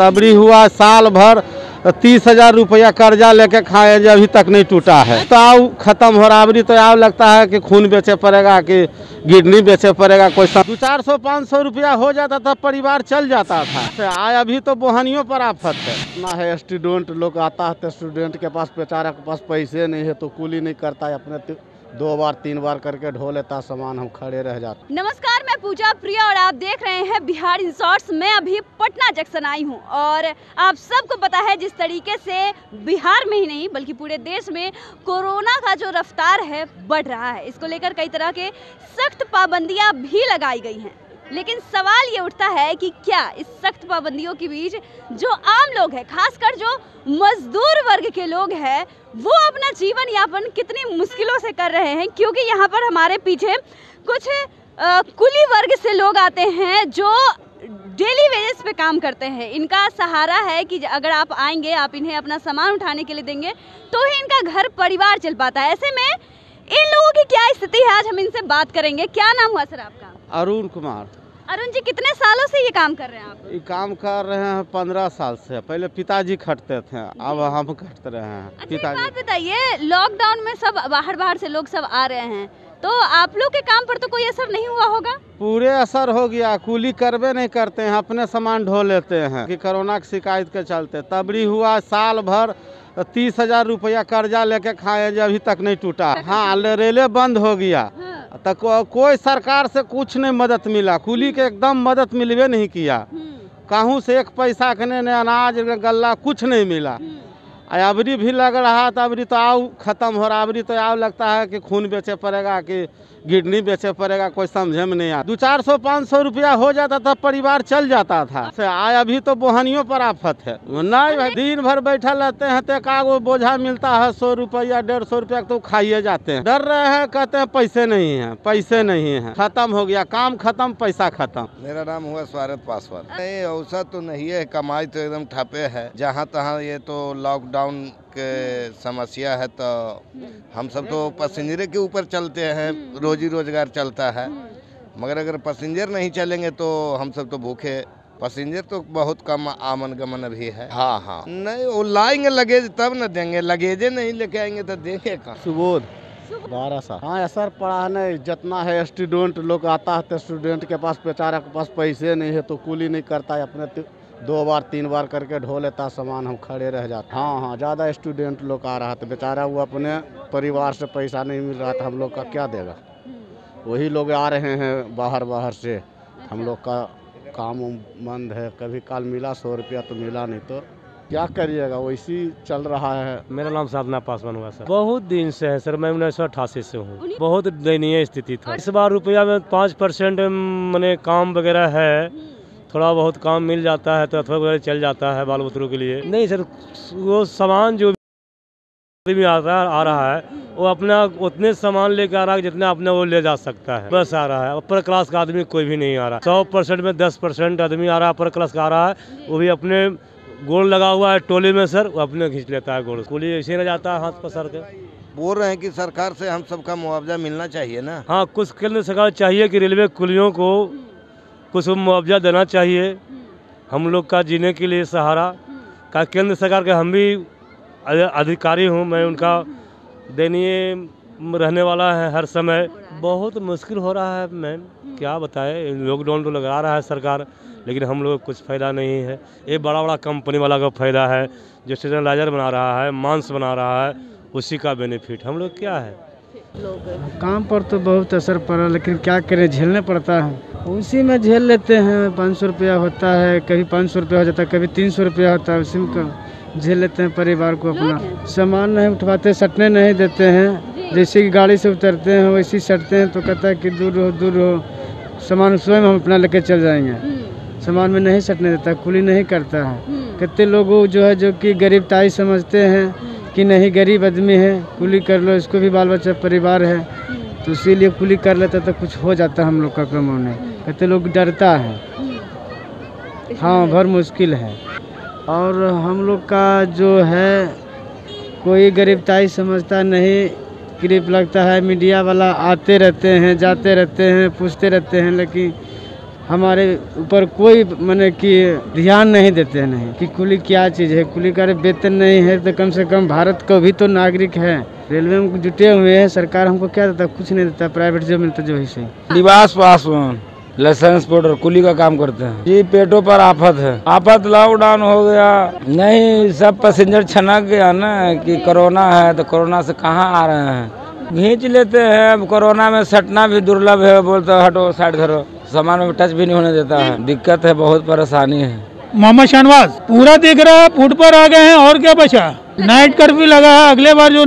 तबरी हुआ साल भर तीस हज़ार रुपया कर्जा लेके खाए जो अभी तक नहीं टूटा है। तो आओ खत्म हो रहा अबरी तो आओ लगता है कि खून बेचे पड़ेगा कि गिडनी बेचे पड़ेगा कोई सा दो चार सौ पाँच सौ रुपया हो जाता था परिवार चल जाता था। आए अभी तो बोहनियों पर आफत है। ना है स्टूडेंट लोग आता है तो स्टूडेंट के पास बेचारा के पास पैसे नहीं है तो कुली नहीं करता है। अपने दो बार तीन बार करके ढो लेता सामान हम खड़े रह जाते नमस्कार मैं पूजा प्रिया और आप देख रहे हैं बिहार रिसोर्ट्स मैं अभी पटना जंक्शन आई हूँ और आप सबको पता है जिस तरीके से बिहार में ही नहीं, बल्कि पूरे देश में कोरोना का जो रफ्तार है, बढ़ रहा है। इसको लेकर कई तरह के सख्त पाबंदियाँ भी लगाई गई हैं। लेकिन सवाल ये उठता है कि क्या इस सख्त पाबंदियों के बीच जो आम लोग हैं, खासकर जो मजदूर वर्ग के लोग हैं, वो अपना जीवन यापन कितनी मुश्किलों से कर रहे हैं? क्योंकि यहाँ पर हमारे पीछे कुछ कुली वर्ग से लोग आते हैं जो डेली वेजेस पे काम करते हैं। इनका सहारा है कि अगर आप आएँगे आप इन्हें अपना सामान उठाने के लिए देंगे तो ही इनका घर परिवार चल पाता है। ऐसे में इन लोगों की क्या स्थिति है? आज हम इनसे बात करेंगे। क्या नाम हुआ सर आपका? अरुण कुमार। अरुण जी कितने सालों से ये काम कर रहे हैं आप? ये काम कर रहे हैं पंद्रह साल से। पहले पिताजी खटते थे अब हम खट रहे हैं अच्छा पिताजी। बात बताइए लॉकडाउन में सब बाहर बाहर से लोग सब आ रहे हैं। तो आप लोग के काम पर तो कोई असर नहीं हुआ होगा? पूरे असर हो गया। कुली करबे नहीं करते हैं अपने सामान ढो लेते हैं। कि कोरोना की शिकायत के चलते। तबरी हुआ साल भर तीस हज़ार रुपया कर्जा लेके खाए जो अभी तक नहीं टूटा। हाँ रेले बंद हो गया। तो को, कोई सरकार से कुछ नहीं मदद मिला। कुली के एकदम मदद मिलवे नहीं किया। हम्म, कहूँ से एक पैसा के ने अनाज गल्ला कुछ नहीं मिला। अबरी भी लग रहा था अबरी तो आओ खत्म हो रहा अबरी तो आओ लगता है कि खून बेचे पड़ेगा, कि किडनी बेचे पड़ेगा, कोई समझे में नहीं आ दो चार सौ, पाँच सौ रुपया हो जाता था, परिवार चल जाता था। से आए अभी तो बोहनियों पर आफत है। नहीं भाई, दिन भर बैठा रहते हैं तो एकाग बोझा मिलता है, सौ रुपया, डेढ़ सौ रुपया तो खाइए जाते हैं। डर रहे हैं, कहते हैं पैसे नहीं है, पैसे नहीं है। खत्म हो गया, काम खत्म, पैसा खत्म। मेरा नाम हुआ स्वागत पासवान। नहीं अवसर तो नहीं है, कमाई तो एकदम ठपे है। जहाँ तहाँ ये तो लॉकडाउन के समस्या है तो हम सब तो पैसेंजर के ऊपर चलते हैं रोजी रोज़गार चलता है। मगर अगर पैसेंजर नहीं चलेंगे तो हम सब तो भूखे। पैसेंजर तो बहुत कम आमन गमन अभी है। हाँ हाँ। नहीं वो लाएँगे लगेज तब न देंगे। लगेजे नहीं लेके आएँगे तो देंगे कहाँ? सुबोध बारह साल। हाँ असर पड़ा है नहीं। जितना है स्टूडेंट लोग आता है तो स्टूडेंट के पास बेचारा के पास पैसे नहीं है तो कुली नहीं करता है अपने ति- दो बार, तीन बार करके ढो लेता सामान, हम खड़े रह जाते। हाँ हाँ ज़्यादा स्टूडेंट लोग आ रहा था बेचारा वो अपने परिवार से पैसा नहीं मिल रहा था, हम लोग का क्या देगा? वही लोग आ रहे हैं बाहर बाहर से। हम लोग का काम बंद है, कभी काल मिला सौ रुपया तो मिला नहीं तो क्या करिएगा, वैसी चल रहा है। मेरा नाम साधना पासवान हुआ, सर। बहुत दिन से है, सर, मैं उन्नीस सौ अठासी से हूँ। बहुत दयनीय स्थिति था। इस बार रुपया में पाँच परसेंट मैंने काम वगैरह है थोड़ा बहुत काम मिल जाता है तो अथवा वगैरह चल जाता है बाल बच्चों के लिए। नहीं सर वो सामान जो भी आता है आ रहा है वो अपना उतने सामान लेके आ रहा है जितना अपने वो ले जा सकता है। बस आ रहा है अपर क्लास का आदमी कोई भी नहीं आ रहा। सौ परसेंट में दस परसेंट आदमी आ रहा है अपर क्लास का आ रहा है वो भी अपने गोल लगा हुआ है टोली में सर वो अपने खींच लेता है गोल। कुली ऐसे रह जाता है हाथ पसर के। बोल रहे हैं कि सरकार से हम सबका मुआवजा मिलना चाहिए ना? हाँ कुछ केंद्र सरकार चाहिए कि रेलवे कुलियों को कुछ मुआवजा देना चाहिए। हम लोग का जीने के लिए सहारा। का केंद्र सरकार के हम भी अधिकारी हूँ मैं उनका दयनीय रहने वाला है हर समय। बहुत मुश्किल हो रहा है मैम। क्या बताए लॉकडाउन तो लगा रहा है सरकार लेकिन हम लोग कुछ फ़ायदा नहीं है। ये बड़ा बड़ा कंपनी वाला का फ़ायदा है जो स्टेशनलाइजर बना रहा है मांस बना रहा है उसी का बेनिफिट हम लोग क्या है? काम पर तो बहुत असर पड़ा लेकिन क्या करें झेलना पड़ता है। उसी में झेल लेते हैं पाँच सौ रुपया होता है कभी पाँच सौ रुपया हो जाता है कभी तीन सौ रुपया होता है उसी में झेल लेते हैं परिवार को अपना। सामान नहीं उठवाते सटने नहीं देते हैं। जैसे कि गाड़ी से उतरते हैं वैसे ही सटते हैं तो कहता है कि दूर रहो दूर रहो। सामान स्वयं हम अपना लेके चल जाएँगे। सामान में नहीं सटने देता कुली नहीं करता है। कितने लोग जो है जो कि गरीब ताई समझते हैं कि नहीं, गरीब आदमी है, कुली कर लो, इसको भी बाल बच्चा परिवार है तो इसीलिए कुली कर लेता तो कुछ हो जाता हम लोग का कमाने कहते लोग डरता है। हाँ भर मुश्किल है। और हम लोग का जो है, कोई गरीबताई समझता नहीं ग्रिप लगता है, मीडिया वाला आते रहते हैं, जाते रहते हैं, पूछते रहते हैं, लेकिन हमारे ऊपर कोई मैंने कि ध्यान नहीं देते नहीं। कि कुली क्या चीज़ है? कुली का वेतन नहीं है तो कम से कम भारत को भी तो नागरिक है। रेलवे में जुटे हुए हैं, सरकार हमको क्या देता? कुछ नहीं देता, प्राइवेट जो मिलता जो ही से निवास पासवान, लाइसेंस पोर्टर, कुली का काम करते हैं। जी, पेटों पर आफत है। आफत लॉकडाउन हो गया। नहीं, सब पैसेंजर छनक गया ना कि कोरोना है तो कोरोना से कहाँ आ रहे हैं? घींच लेते हैं, अब कोरोना में सटना भी दुर्लभ है, बोलते हटो साइड धरो। सामान में टच भी नहीं होने देता है। दिक्कत है, बहुत परेशानी है। मोहम्मद शाहनवाज पूरा दिख रहा है, फुट पर आ गए हैं, और क्या बचा? नाइट कर्फ्यू लगा है, अगले बार जो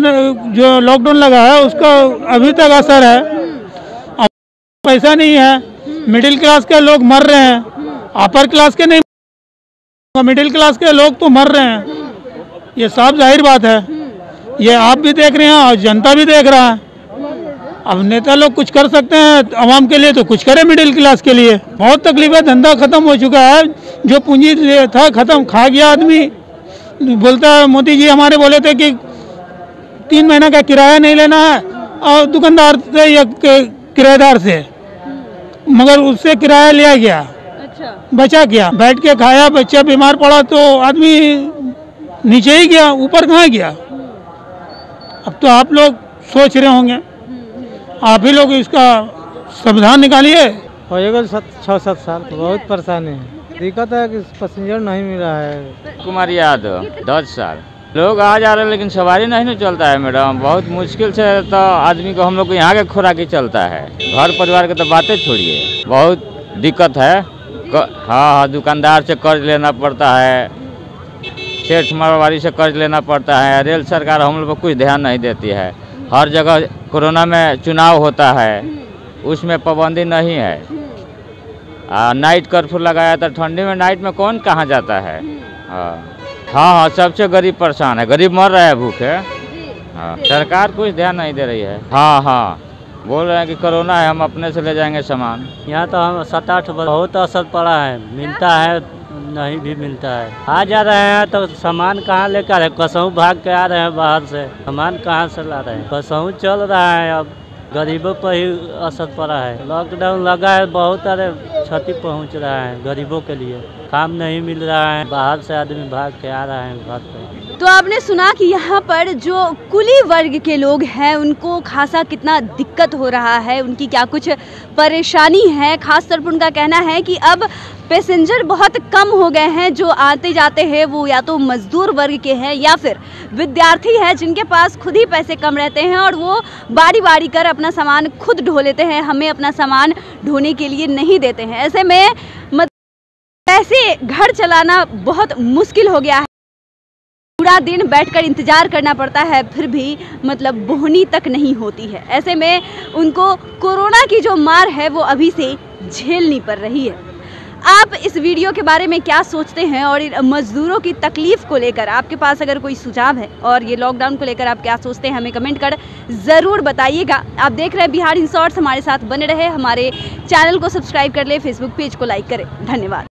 जो लॉकडाउन लगा है, उसका अभी तक असर है। पैसा नहीं है। मिडिल क्लास के लोग मर रहे हैं। अपर क्लास के नहीं मिडिल क्लास के लोग तो मर रहे हैं। ये साफ़ ज़ाहिर बात है। ये आप भी देख रहे हैं, और जनता भी देख रहा है। अब नेता लोग कुछ कर सकते हैं आवाम के लिए तो कुछ करें मिडिल क्लास के लिए। बहुत तकलीफ़ है धंधा खत्म हो चुका है। जो पूंजी था खत्म खा गया आदमी। बोलता है मोदी जी हमारे बोले थे कि तीन महीना का किराया नहीं लेना है और दुकानदार से या किराएदार से। मगर उससे किराया लिया गया। अच्छा। बचा गया। बैठ के खाया बच्चा बीमार पड़ा तो आदमी नीचे ही गया ऊपर कहाँ गया? अब तो आप लोग सोच रहे होंगे। आप ही लोग इसका संविधान निकालिए। होएगा छः सात साल बहुत परेशानी है। दिक्कत है कि पैसेंजर नहीं मिल रहा है। कुमार यादव दस साल। लोग आ जा रहे हैं लेकिन सवारी नहीं ना चलता है मैडम। बहुत मुश्किल से तो आदमी को हम लोग को यहाँ के खुराक ही चलता है। घर परिवार के तो बातें छोड़िए। बहुत दिक्कत है। हाँ हाँ दुकानदार से कर्ज लेना पड़ता है। सेठ मारवाड़ी से कर्ज लेना पड़ता है। रेल सरकार हम लोग को कुछ ध्यान नहीं देती है। हर जगह कोरोना में चुनाव होता है उसमें पाबंदी नहीं है। आ, नाइट कर्फ्यू लगाया था ठंडी में नाइट में कौन कहाँ जाता है? हाँ। हाँ हाँ सबसे गरीब परेशान है। गरीब मर रहा है भूखे। हाँ सरकार कुछ ध्यान नहीं दे रही है। हाँ हाँ। बोल रहे हैं कि कोरोना है हम अपने से ले जाएँगे सामान। यहाँ तो हम सात आठ बहुत असर पड़ा है। मिलता है नहीं भी मिलता है। आ जा रहे हैं तो सामान कहाँ लेकर है कसहूँ भाग के आ रहे हैं बाहर से। सामान कहाँ से ला रहे हैं? कसहूँ चल रहा है अब। गरीबों पर ही असर पड़ा है। लॉकडाउन लगा है बहुत सारे क्षति पहुँच रहा है गरीबों के लिए। काम नहीं मिल रहा है। बाहर से आदमी भाग के आ रहा है घर पे। तो आपने सुना कि यहाँ पर जो कुली वर्ग के लोग हैं, उनको खासा कितना दिक्कत हो रहा है। उनकी क्या कुछ परेशानी है? खास तौर पर उनका कहना है कि अब पैसेंजर बहुत कम हो गए हैं जो आते जाते हैं, वो या तो मजदूर वर्ग के हैं या फिर विद्यार्थी हैं जिनके पास खुद ही पैसे कम रहते हैं और वो बारी बारी कर अपना सामान खुद ढो लेते हैं, हमें अपना सामान ढोने के लिए नहीं देते हैं। ऐसे में मत- पैसे घर चलाना बहुत मुश्किल हो गया है। पूरा दिन बैठकर इंतज़ार करना पड़ता है, फिर भी मतलब बोहनी तक नहीं होती है। ऐसे में उनको कोरोना की जो मार है, वो अभी से झेलनी पड़ रही है। आप इस वीडियो के बारे में क्या सोचते हैं और मजदूरों की तकलीफ़ को लेकर आपके पास अगर कोई सुझाव है और ये लॉकडाउन को लेकर आप क्या सोचते हैं, हमें कमेंट कर ज़रूर बताइएगा। आप देख रहे हैं बिहार इंसॉर्ट्स हमारे साथ बने रहे, हमारे चैनल को सब्सक्राइब कर ले फेसबुक पेज को लाइक करें। धन्यवाद।